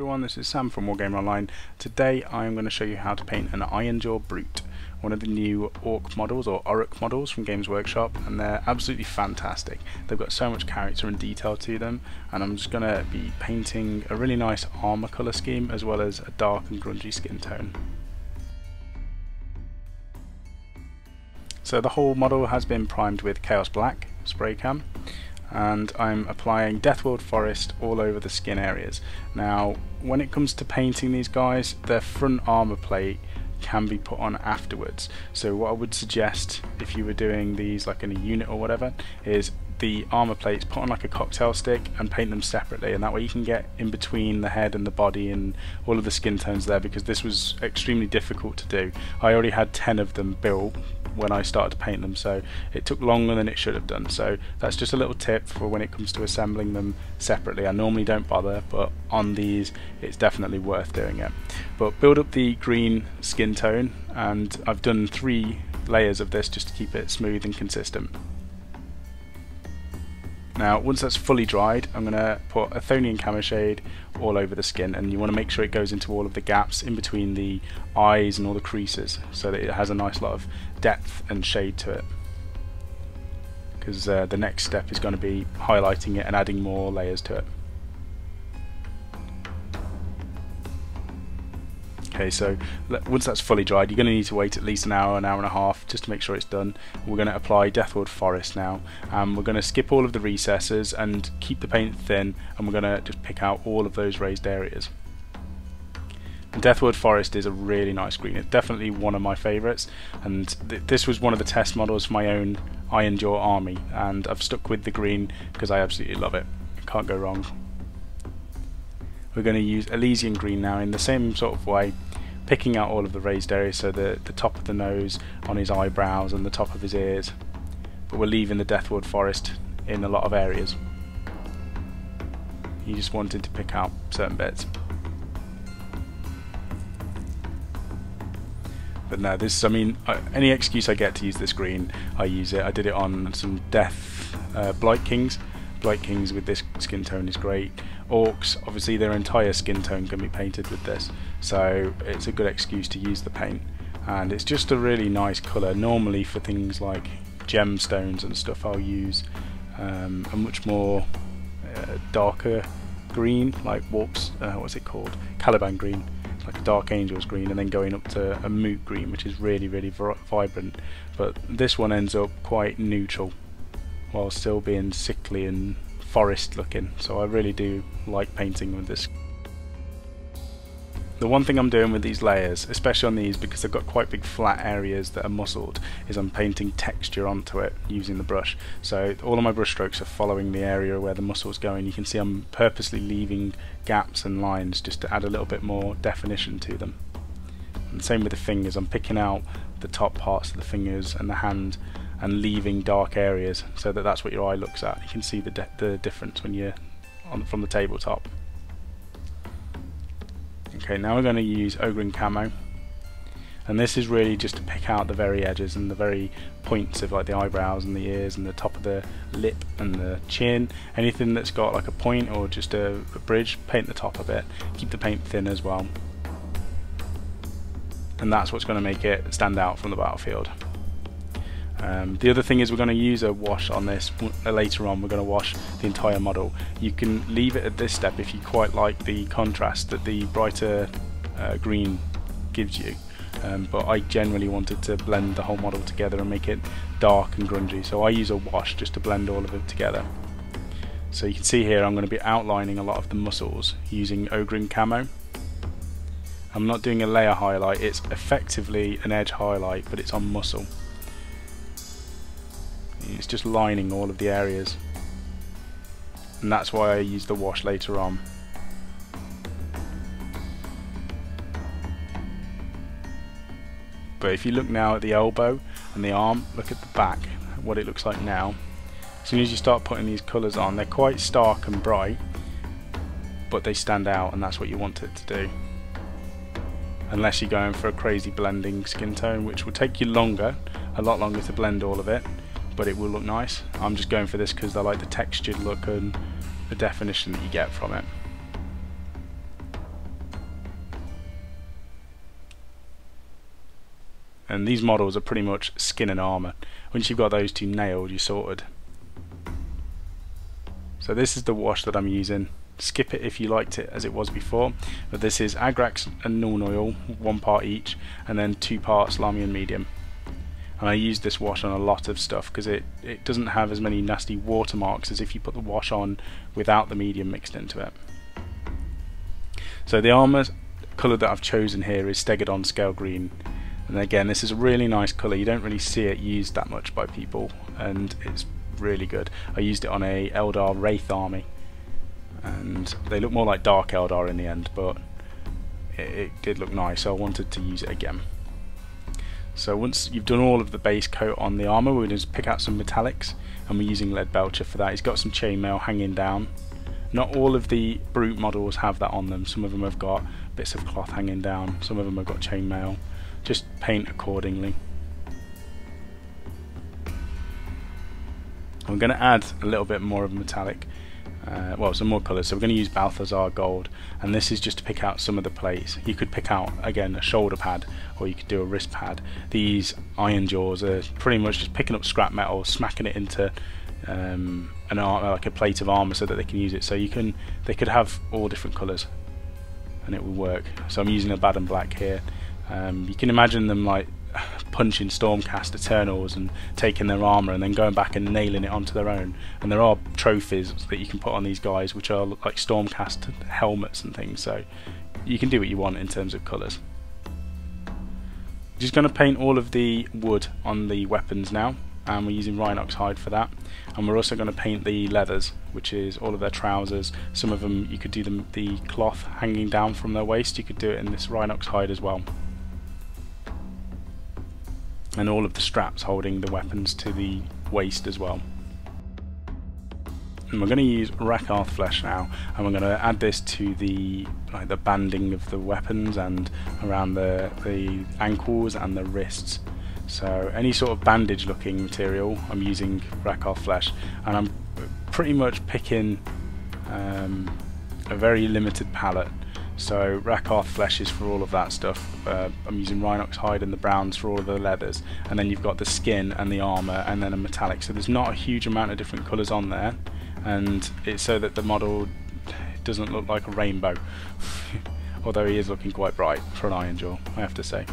Everyone, this is Sam from Wargamer Online. Today I'm going to show you how to paint an Ironjaw Brute, one of the new Orc models or Orruk models from Games Workshop, and they're absolutely fantastic. They've got so much character and detail to them, and I'm just going to be painting a really nice armour colour scheme as well as a dark and grungy skin tone. So the whole model has been primed with Chaos Black spray cam and I'm applying Deathworld Forest all over the skin areas. Now when it comes to painting these guys their front armor plate can be put on afterwards so what I would suggest if you were doing these like in a unit or whatever is the armor plates put on like a cocktail stick and paint them separately and that way you can get in between the head and the body and all of the skin tones there because this was extremely difficult to do. I already had 10 of them built when I started to paint them so it took longer than it should have done. So that's just a little tip for when it comes to assembling them separately. I normally don't bother but on these it's definitely worth doing it. But build up the green skin tone and I've done three layers of this just to keep it smooth and consistent now once that's fully dried I'm going to put Athonian Camoshade all over the skin and you want to make sure it goes into all of the gaps in between the eyes and all the creases so that it has a nice lot of depth and shade to it because uh, the next step is going to be highlighting it and adding more layers to it. Okay, so once that's fully dried, you're going to need to wait at least an hour, an hour and a half, just to make sure it's done. We're going to apply Deathworld Forest now. Um, we're going to skip all of the recesses and keep the paint thin, and we're going to just pick out all of those raised areas. And Deathworld Forest is a really nice green. It's definitely one of my favourites, and th this was one of the test models for my own Ironjaw army, and I've stuck with the green because I absolutely love it. Can't go wrong. We're going to use Elysian green now in the same sort of way picking out all of the raised areas, so the, the top of the nose, on his eyebrows and the top of his ears. But we're leaving the Deathworld Forest in a lot of areas. He just wanted to pick out certain bits. But no, this, I mean, any excuse I get to use this green, I use it. I did it on some Death uh, Blight Kings. Blight Kings with this skin tone is great orcs, obviously their entire skin tone can be painted with this, so it's a good excuse to use the paint. And it's just a really nice colour. Normally for things like gemstones and stuff I'll use um, a much more uh, darker green, like warps, uh, what's it called? Caliban green, like a Dark Angels green, and then going up to a Moot green, which is really, really vibrant. But this one ends up quite neutral, while still being sickly and forest looking so I really do like painting with this. The one thing I'm doing with these layers, especially on these because they've got quite big flat areas that are muscled, is I'm painting texture onto it using the brush. So all of my brush strokes are following the area where the muscle's going. You can see I'm purposely leaving gaps and lines just to add a little bit more definition to them. And same with the fingers, I'm picking out the top parts of the fingers and the hand and leaving dark areas so that that's what your eye looks at. You can see the, the difference when you're on from the tabletop. Okay, now we're going to use Ogryn Camo. And this is really just to pick out the very edges and the very points of like the eyebrows and the ears and the top of the lip and the chin. Anything that's got like a point or just a, a bridge paint the top of it. Keep the paint thin as well. And that's what's going to make it stand out from the battlefield um, the other thing is we're going to use a wash on this uh, later on. We're going to wash the entire model. You can leave it at this step if you quite like the contrast that the brighter uh, green gives you. Um, but I generally wanted to blend the whole model together and make it dark and grungy. So I use a wash just to blend all of it together. So you can see here I'm going to be outlining a lot of the muscles using Ogryn Camo. I'm not doing a layer highlight, it's effectively an edge highlight but it's on muscle it's just lining all of the areas. And that's why I use the wash later on. But if you look now at the elbow and the arm look at the back what it looks like now. As soon as you start putting these colours on they're quite stark and bright but they stand out and that's what you want it to do. Unless you're going for a crazy blending skin tone which will take you longer a lot longer to blend all of it but it will look nice. I'm just going for this because I like the textured look and the definition that you get from it. And these models are pretty much skin and armour. Once you've got those two nailed, you're sorted. So this is the wash that I'm using. Skip it if you liked it as it was before. But this is Agrax and Nuln Oil, one part each, and then two parts Lahmian Medium. And I use this wash on a lot of stuff because it, it doesn't have as many nasty watermarks as if you put the wash on without the medium mixed into it. So the armour colour that I've chosen here is Stegadon Scale Green. And again this is a really nice colour. You don't really see it used that much by people and it's really good. I used it on a Eldar Wraith army and they look more like Dark Eldar in the end but it, it did look nice so I wanted to use it again so once you've done all of the base coat on the armour we're going to pick out some metallics and we're using Leadbelcher for that. He's got some chainmail hanging down. Not all of the brute models have that on them. Some of them have got bits of cloth hanging down. Some of them have got chainmail. Just paint accordingly. I'm going to add a little bit more of metallic, uh, well some more colours, so we're going to use Balthasar Gold and this is just to pick out some of the plates. You could pick out again a shoulder pad or you could do a wrist pad. These Ironjaws are pretty much just picking up scrap metal, smacking it into um, an like a plate of armor so that they can use it. So you can they could have all different colours and it will work. So I'm using Abaddon Black here. Um, you can imagine them like punching Stormcast Eternals and taking their armour and then going back and nailing it onto their own. And there are trophies that you can put on these guys which are like Stormcast helmets and things, so you can do what you want in terms of colours. Just going to paint all of the wood on the weapons now. And we're using Rhinox hide for that. And we're also going to paint the leathers which is all of their trousers. Some of them you could do the, the cloth hanging down from their waist. You could do it in this Rhinox hide as well and all of the straps holding the weapons to the waist as well. And we're going to use Rakarth flesh now, and we're going to add this to the like the banding of the weapons and around the the ankles and the wrists. So any sort of bandage looking material, I'm using Rakarth flesh, and I'm pretty much picking um, a very limited palette so Rakarth flesh is for all of that stuff. Uh, I'm using Rhinox hide and the browns for all of the leathers. And then you've got the skin and the armour and then a metallic. So there's not a huge amount of different colours on there. And it's so that the model doesn't look like a rainbow. Although he is looking quite bright for an Ironjaw, I have to say.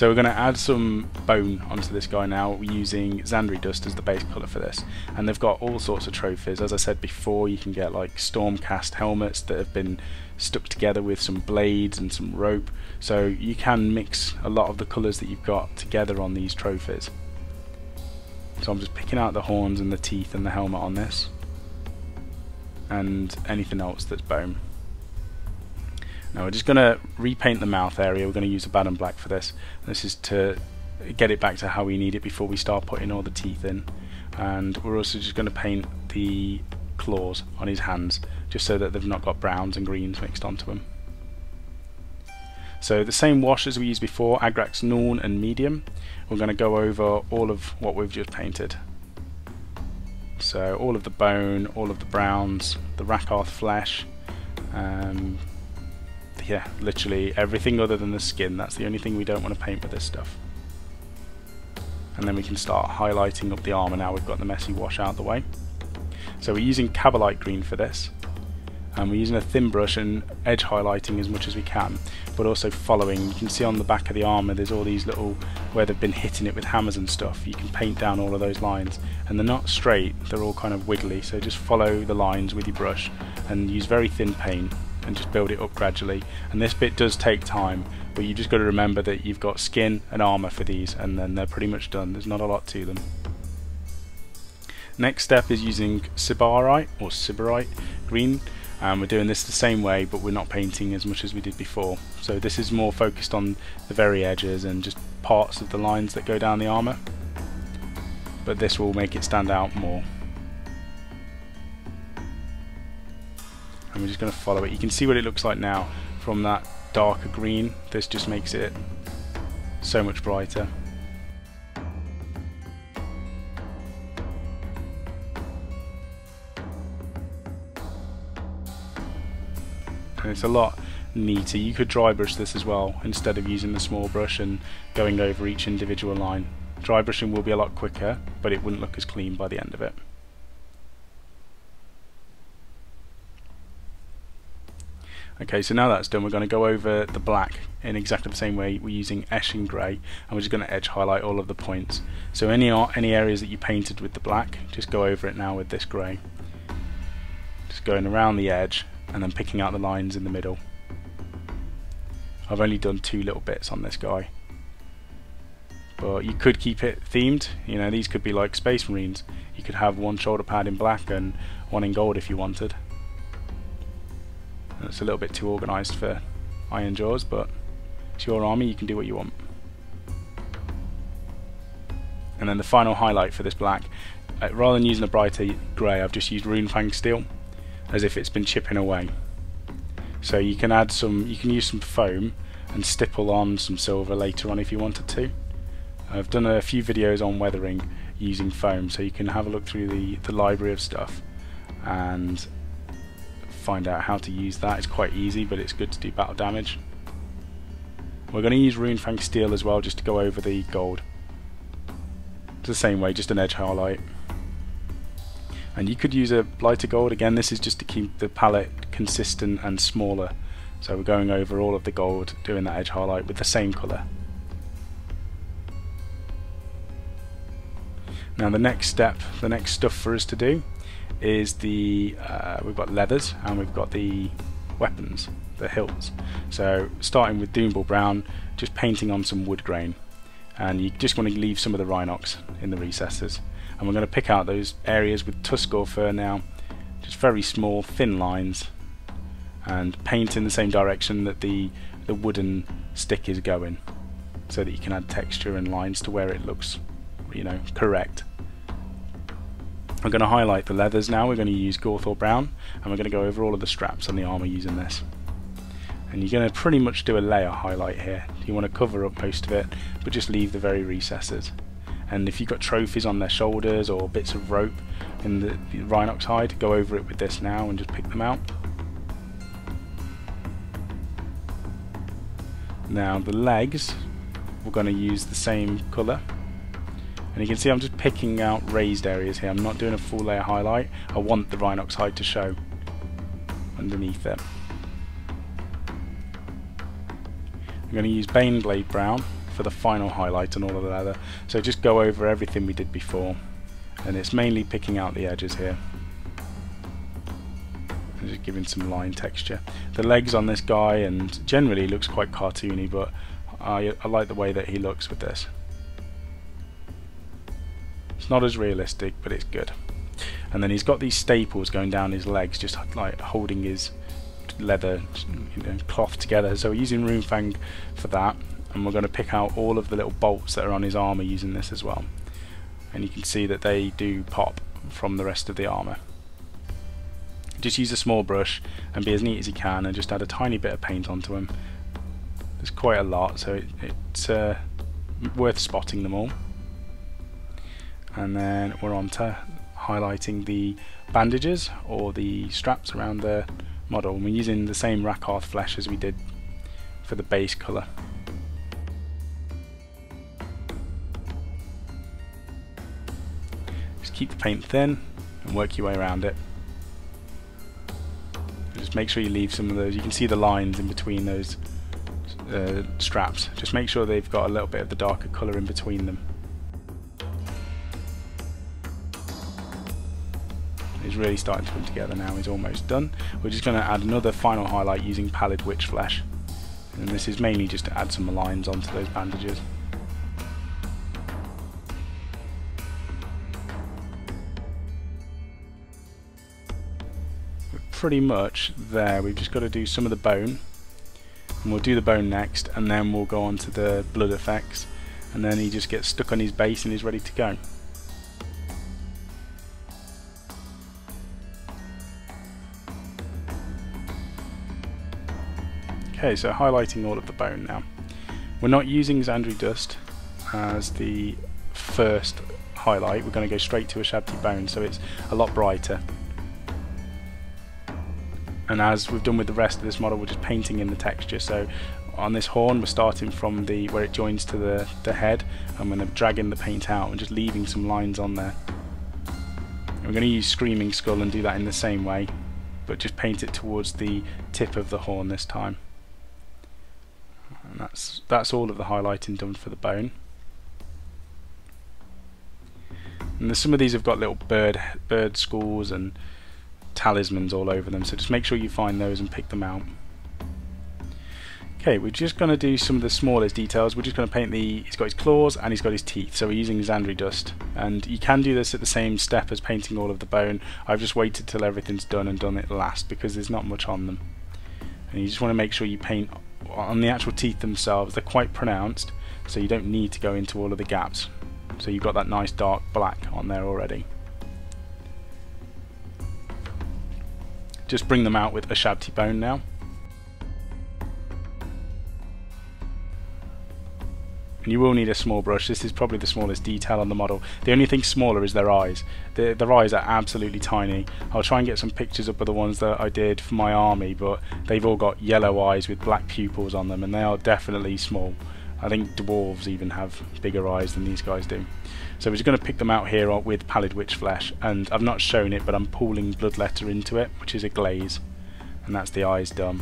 So we're going to add some bone onto this guy now using Zandri Dust as the base colour for this. And they've got all sorts of trophies. As I said before, you can get like Stormcast helmets that have been stuck together with some blades and some rope. So you can mix a lot of the colours that you've got together on these trophies. So I'm just picking out the horns and the teeth and the helmet on this. And anything else that's bone. Now we're just going to repaint the mouth area. We're going to use Abaddon Black for this. This is to get it back to how we need it before we start putting all the teeth in. And we're also just going to paint the claws on his hands just so that they've not got browns and greens mixed onto them. So the same wash as we used before, Agrax Nuln and Medium. We're going to go over all of what we've just painted. So all of the bone, all of the browns, the Rakarth flesh, um, yeah, literally everything other than the skin. That's the only thing we don't want to paint with this stuff. And then we can start highlighting up the armour now we've got the messy wash out of the way. So we're using Kabalite green for this. And we're using a thin brush and edge highlighting as much as we can, but also following. You can see on the back of the armour there's all these little, where they've been hitting it with hammers and stuff, you can paint down all of those lines. And they're not straight, they're all kind of wiggly, so just follow the lines with your brush and use very thin paint and just build it up gradually. And this bit does take time, but you just got to remember that you've got skin and armour for these, and then they're pretty much done. There's not a lot to them. Next step is using Sybarite or Sybarite green and we're doing this the same way but we're not painting as much as we did before so this is more focused on the very edges and just parts of the lines that go down the armour but this will make it stand out more and we're just going to follow it you can see what it looks like now from that darker green this just makes it so much brighter and it's a lot neater. You could dry brush this as well instead of using the small brush and going over each individual line. Dry brushing will be a lot quicker, but it wouldn't look as clean by the end of it. Okay, so now that's done, we're going to go over the black in exactly the same way. We're using Eshin Grey, and we're just going to edge highlight all of the points. So any any areas that you painted with the black, just go over it now with this grey. Just going around the edge, and then picking out the lines in the middle. I've only done two little bits on this guy. But you could keep it themed, you know, these could be like Space Marines. You could have one shoulder pad in black and one in gold if you wanted. It's a little bit too organised for Ironjaws, but it's your army, you can do what you want. And then the final highlight for this black, uh, rather than using a brighter grey, I've just used Runefang steel, as if it's been chipping away. So you can add some, you can use some foam and stipple on some silver later on if you wanted to. I've done a few videos on weathering using foam, so you can have a look through the, the library of stuff and find out how to use that. It's quite easy, but it's good to do battle damage. We're going to use Runefang Steel as well, just to go over the gold. It's the same way, just an edge highlight. And you could use a lighter gold, again this is just to keep the palette consistent and smaller. So we're going over all of the gold, doing that edge highlight with the same colour. Now the next step, the next stuff for us to do is the uh, we've got leathers and we've got the weapons, the hilts. So starting with Doombull Brown, just painting on some wood grain, and you just want to leave some of the Rhinox in the recesses. And we're going to pick out those areas with Tuskgor fur now, just very small, thin lines, and paint in the same direction that the the wooden stick is going, so that you can add texture and lines to where it looks, you know, correct. We're going to highlight the leathers now, we're going to use Gorthor Brown and we're going to go over all of the straps and the armour using this. And you're going to pretty much do a layer highlight here. You want to cover up most of it but just leave the very recesses. And if you've got trophies on their shoulders or bits of rope in the, the Rhinox hide, go over it with this now and just pick them out. Now the legs, we're going to use the same colour and you can see I'm just picking out raised areas here. I'm not doing a full layer highlight. I want the Rhinox hide to show underneath it. I'm going to use Baneblade Brown for the final highlight on all of the leather. So just go over everything we did before. And it's mainly picking out the edges here. And just giving some line texture. The legs on this guy and generally looks quite cartoony but I, I like the way that he looks with this not as realistic, but it's good. And then he's got these staples going down his legs, just like holding his leather you know, cloth together. So we're using Runefang for that, and we're going to pick out all of the little bolts that are on his armour using this as well. And you can see that they do pop from the rest of the armour. Just use a small brush and be as neat as you can, and just add a tiny bit of paint onto him. There's quite a lot, so it, it's uh, worth spotting them all and then we're on to highlighting the bandages or the straps around the model. We're using the same Rakarth flesh as we did for the base colour. Just keep the paint thin and work your way around it. Just make sure you leave some of those you can see the lines in between those uh, straps. Just make sure they've got a little bit of the darker colour in between them is really starting to come together now, he's almost done. We're just going to add another final highlight using Pallid Wych Flesh. And this is mainly just to add some lines onto those bandages. We're pretty much there, we've just got to do some of the bone. And we'll do the bone next, and then we'll go on to the blood effects. And then he just gets stuck on his base and he's ready to go. Okay, so highlighting all of the bone now. We're not using Zandri Dust as the first highlight, we're going to go straight to Ushabti Bone, so it's a lot brighter. and as we've done with the rest of this model we're just painting in the texture so on this horn we're starting from the where it joins to the, the head going to dragging the paint out and just leaving some lines on there. And we're going to use Screaming Skull and do that in the same way but just paint it towards the tip of the horn this time. That's that's all of the highlighting done for the bone. And some of these have got little bird bird skulls and talismans all over them, so just make sure you find those and pick them out. Okay, we're just going to do some of the smallest details. We're just going to paint the, he's got his claws and he's got his teeth, so we're using Zandri dust. And you can do this at the same step as painting all of the bone. I've just waited till everything's done and done it last because there's not much on them. And you just want to make sure you paint on the actual teeth themselves. They're quite pronounced, so you don't need to go into all of the gaps. So you've got that nice dark black on there already. Just bring them out with Ushabti bone now. And you will need a small brush. This is probably the smallest detail on the model. The only thing smaller is their eyes. The, their eyes are absolutely tiny. I'll try and get some pictures up of the ones that I did for my army, but they've all got yellow eyes with black pupils on them, and they are definitely small. I think dwarves even have bigger eyes than these guys do. So we're just going to pick them out here with pallid Wych flesh, and I've not shown it, but I'm pooling bloodletter into it, which is a glaze, and that's the eyes done.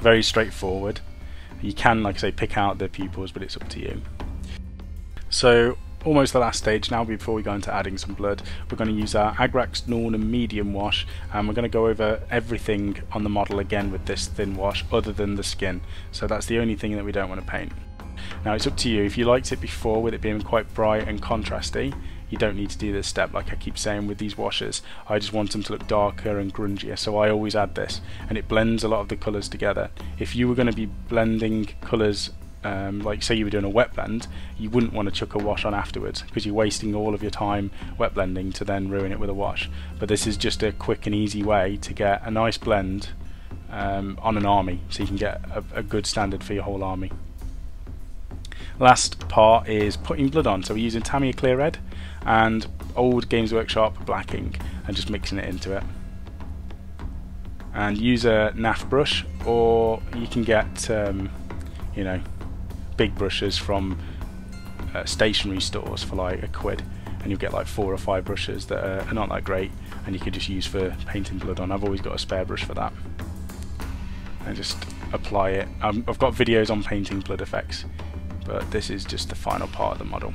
Very straightforward. You can, like I say, pick out the pupils, but it's up to you. So almost the last stage now before we go into adding some blood. We're going to use our Agrax Nuln medium wash and we're going to go over everything on the model again with this thin wash other than the skin. So that's the only thing that we don't want to paint. Now it's up to you. If you liked it before with it being quite bright and contrasty you don't need to do this step like I keep saying with these washes I just want them to look darker and grungier so I always add this and it blends a lot of the colours together. If you were going to be blending colours um, like say you were doing a wet blend you wouldn't want to chuck a wash on afterwards because you're wasting all of your time wet blending to then ruin it with a wash. But this is just a quick and easy way to get a nice blend um, on an army so you can get a, a good standard for your whole army. Last part is putting blood on so we're using Tamiya Clear Red and old Games Workshop black ink and just mixing it into it. And use a NAF brush or you can get, um, you know, big brushes from uh, stationery stores for like a quid and you'll get like four or five brushes that are, are not that great and you could just use for painting blood on. I've always got a spare brush for that. And just apply it. Um, I've got videos on painting blood effects but this is just the final part of the model.